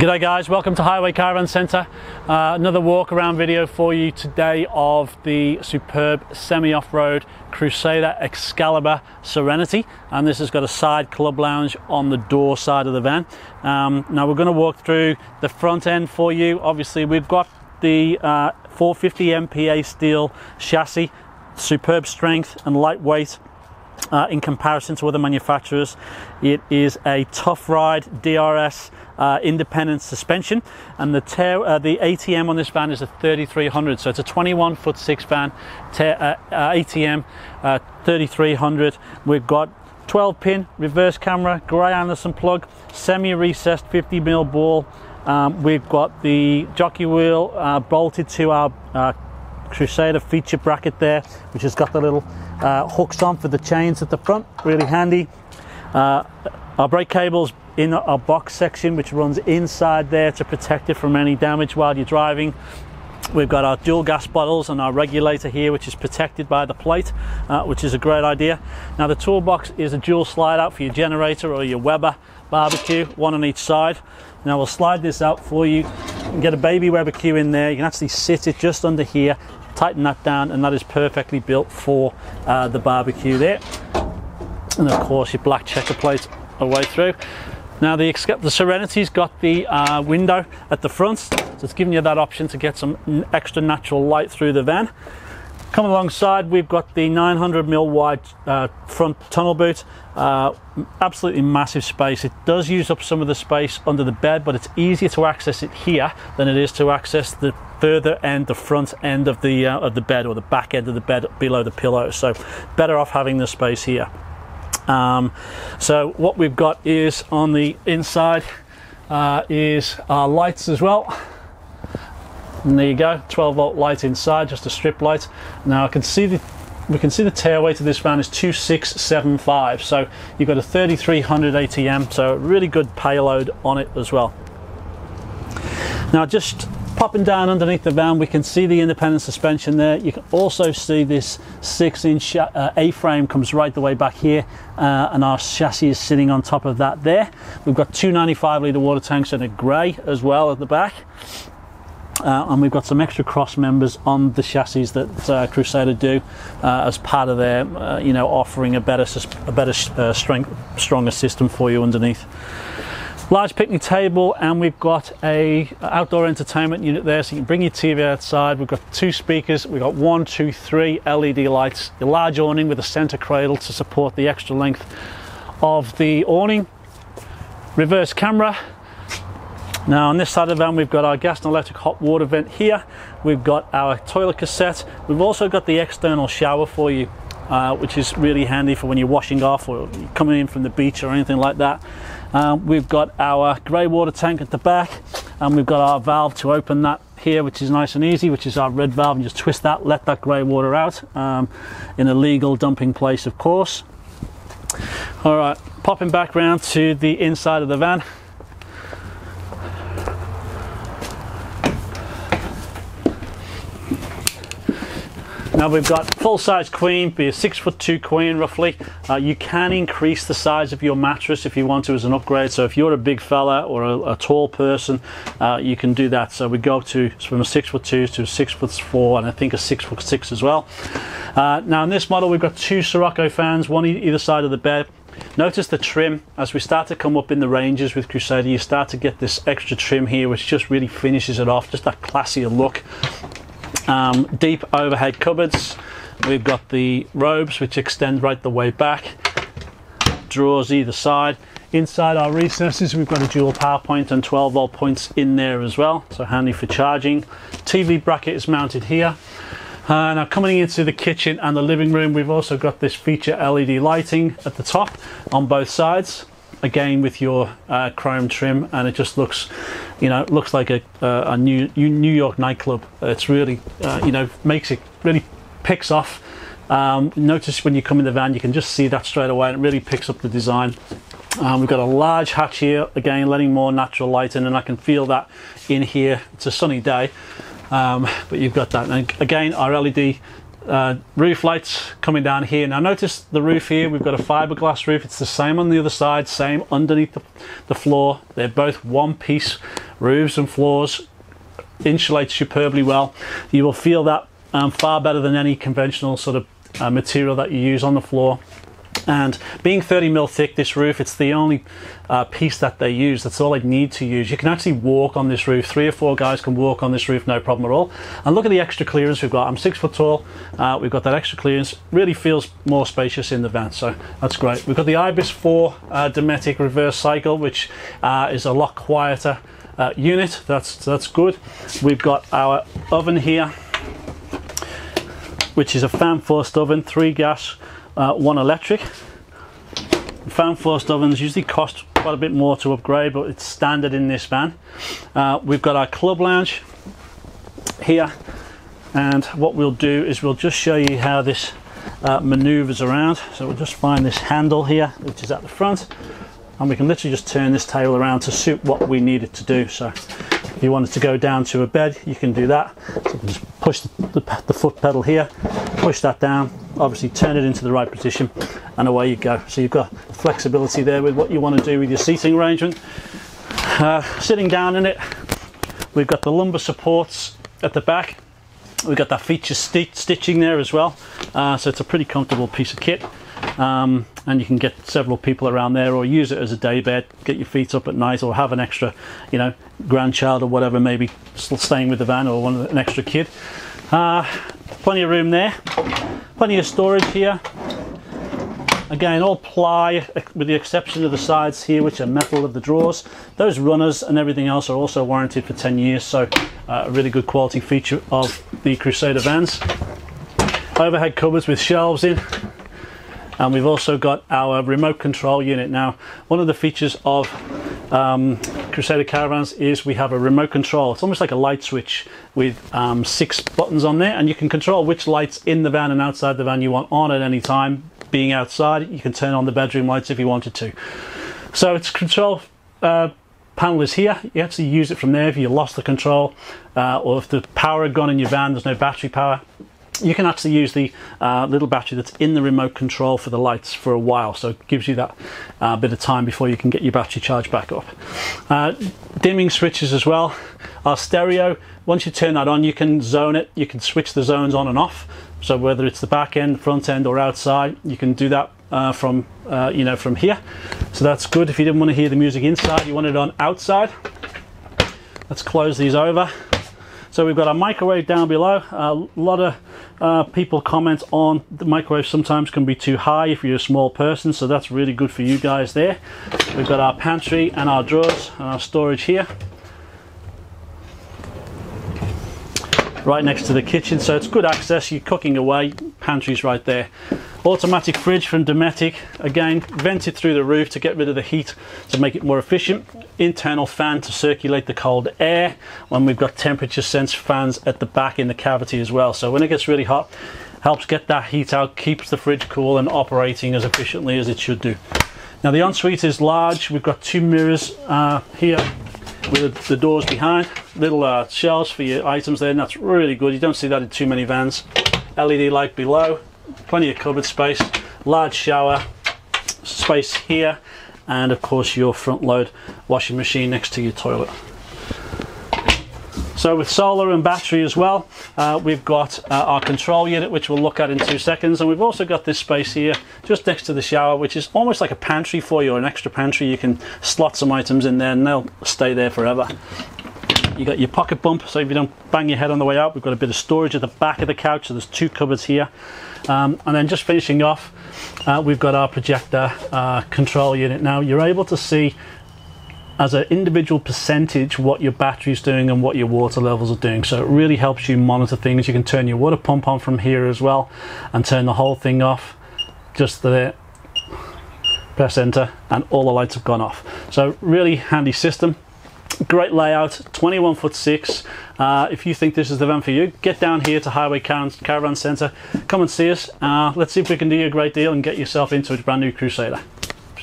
G'day guys, welcome to Highway Caravan Centre. Uh, another walk around video for you today of the superb semi-off-road Crusader Excalibur Serenity and this has got a side club lounge on the door side of the van. Um, now we're going to walk through the front end for you. Obviously we've got the uh, 450 MPa steel chassis, superb strength and lightweight uh, in comparison to other manufacturers. It is a tough ride DRS uh, independent suspension and the, uh, the ATM on this van is a 3300 so it's a 21 foot 6 van uh, ATM uh, 3300 we've got 12 pin reverse camera Gray Anderson plug semi recessed 50 mil ball um, we've got the jockey wheel uh, bolted to our Crusader feature bracket there, which has got the little uh, hooks on for the chains at the front, really handy. Uh, our brake cables in our box section, which runs inside there to protect it from any damage while you're driving. We've got our dual gas bottles and our regulator here, which is protected by the plate, uh, which is a great idea. Now the toolbox is a dual slide out for your generator or your Weber barbecue, one on each side. Now we'll slide this out for you and get a baby Weber in there. You can actually sit it just under here tighten that down and that is perfectly built for uh, the barbecue there. And of course your black checker plate away through. Now the, the Serenity's got the uh, window at the front so it's giving you that option to get some extra natural light through the van Come alongside, we've got the 900 mil wide uh, front tunnel boot. Uh, absolutely massive space. It does use up some of the space under the bed, but it's easier to access it here than it is to access the further end, the front end of the uh, of the bed or the back end of the bed below the pillow. So better off having the space here. Um, so what we've got is on the inside uh, is our lights as well. And there you go, 12 volt light inside, just a strip light. Now I can see the we can see the tail weight of this van is 2675 so you've got a 3300 ATM so really good payload on it as well. Now just popping down underneath the van we can see the independent suspension there. You can also see this six inch uh, A-frame comes right the way back here uh, and our chassis is sitting on top of that there. We've got two 95 litre water tanks and a grey as well at the back uh, and we've got some extra cross members on the chassis that uh, Crusader do uh, as part of their, uh, you know, offering a better, a better uh, strength, stronger system for you underneath. Large picnic table, and we've got a outdoor entertainment unit there, so you can bring your TV outside. We've got two speakers. We've got one, two, three LED lights. A large awning with a centre cradle to support the extra length of the awning. Reverse camera, now on this side of the van we've got our gas and electric hot water vent here. We've got our toilet cassette. We've also got the external shower for you, uh, which is really handy for when you're washing off or coming in from the beach or anything like that. Um, we've got our grey water tank at the back and we've got our valve to open that here which is nice and easy which is our red valve and just twist that let that grey water out um, in a legal dumping place of course all right popping back round to the inside of the van Now we've got full size queen, be a six foot two queen roughly. Uh, you can increase the size of your mattress if you want to as an upgrade. So if you're a big fella or a, a tall person, uh, you can do that. So we go to from a six foot two to a six foot four, and I think a six foot six as well. Uh, now in this model, we've got two Sirocco fans, one either side of the bed. Notice the trim as we start to come up in the ranges with Crusader you start to get this extra trim here which just really finishes it off just that classier look um, deep overhead cupboards. We've got the robes which extend right the way back, drawers either side. Inside our recesses, we've got a dual power point and 12 volt points in there as well, so handy for charging. TV bracket is mounted here. Uh, now coming into the kitchen and the living room, we've also got this feature LED lighting at the top on both sides again with your uh, chrome trim and it just looks you know it looks like a, a new New York nightclub. It's really uh, you know makes it really picks off. Um, notice when you come in the van you can just see that straight away and it really picks up the design. Um, we've got a large hatch here again letting more natural light in and I can feel that in here. It's a sunny day um, but you've got that. And again our LED uh, roof lights coming down here. Now notice the roof here, we've got a fiberglass roof. It's the same on the other side, same underneath the, the floor. They're both one piece roofs and floors, insulates superbly well. You will feel that um, far better than any conventional sort of uh, material that you use on the floor and being 30 mil thick this roof it's the only uh, piece that they use. That's all they need to use. You can actually walk on this roof. Three or four guys can walk on this roof no problem at all. And look at the extra clearance we've got. I'm six foot tall. Uh, we've got that extra clearance. Really feels more spacious in the van so that's great. We've got the Ibis 4 uh, Dometic reverse cycle which uh, is a lot quieter uh, unit. That's that's good. We've got our oven here which is a fan forced oven three gas uh, one electric. Fan forced ovens usually cost quite a bit more to upgrade, but it's standard in this van. Uh, we've got our club lounge here, and what we'll do is we'll just show you how this uh, maneuvers around. So we'll just find this handle here, which is at the front, and we can literally just turn this table around to suit what we need it to do. So if you wanted to go down to a bed, you can do that. So just push the, the, the foot pedal here, push that down, obviously turn it into the right position and away you go. So you've got flexibility there with what you want to do with your seating arrangement. Uh, sitting down in it, we've got the lumbar supports at the back. We've got that feature st stitching there as well. Uh, so it's a pretty comfortable piece of kit. Um, and you can get several people around there or use it as a day bed get your feet up at night or have an extra you know grandchild or whatever maybe staying with the van or one an extra kid uh, plenty of room there Plenty of storage here. Again, all ply with the exception of the sides here, which are metal of the drawers. Those runners and everything else are also warranted for 10 years, so uh, a really good quality feature of the Crusader vans. Overhead cupboards with shelves in. And we've also got our remote control unit. Now, one of the features of um, Crusader Caravans is we have a remote control. It's almost like a light switch with um, six buttons on there and you can control which lights in the van and outside the van you want on at any time. Being outside, you can turn on the bedroom lights if you wanted to. So it's control uh, panel is here. You actually use it from there if you lost the control uh, or if the power had gone in your van, there's no battery power you can actually use the uh, little battery that's in the remote control for the lights for a while so it gives you that uh, bit of time before you can get your battery charged back up. Uh, dimming switches as well. Our stereo once you turn that on you can zone it. You can switch the zones on and off. So whether it's the back end front end or outside you can do that uh, from uh, you know from here. So that's good. If you didn't want to hear the music inside you want it on outside. Let's close these over so we've got our microwave down below. A lot of uh, people comment on the microwave sometimes can be too high if you're a small person, so that's really good for you guys there. We've got our pantry and our drawers and our storage here. Right next to the kitchen, so it's good access. You're cooking away, pantry's right there. Automatic fridge from Dometic, again vented through the roof to get rid of the heat to make it more efficient. Internal fan to circulate the cold air when we've got temperature sense fans at the back in the cavity as well. So when it gets really hot, helps get that heat out, keeps the fridge cool and operating as efficiently as it should do. Now the ensuite is large, we've got two mirrors uh, here with the doors behind, little uh, shelves for your items there and that's really good. You don't see that in too many vans. LED light below, plenty of cupboard space, large shower space here, and of course your front load washing machine next to your toilet. So with solar and battery as well, uh, we've got uh, our control unit, which we'll look at in two seconds. And we've also got this space here, just next to the shower, which is almost like a pantry for you, or an extra pantry. You can slot some items in there and they'll stay there forever. You got your pocket bump, so if you don't bang your head on the way out, we've got a bit of storage at the back of the couch. So there's two cupboards here. Um, and then just finishing off, uh, we've got our Projecta uh, control unit. Now you're able to see as an individual percentage what your battery is doing and what your water levels are doing. So it really helps you monitor things. You can turn your water pump on from here as well and turn the whole thing off just there. Press enter and all the lights have gone off. So really handy system great layout 21 foot 6 uh, if you think this is the van for you get down here to highway caravan center come and see us. Uh, let's see if we can do you a great deal and get yourself into a brand new crusader